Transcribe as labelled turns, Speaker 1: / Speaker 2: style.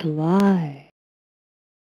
Speaker 1: fly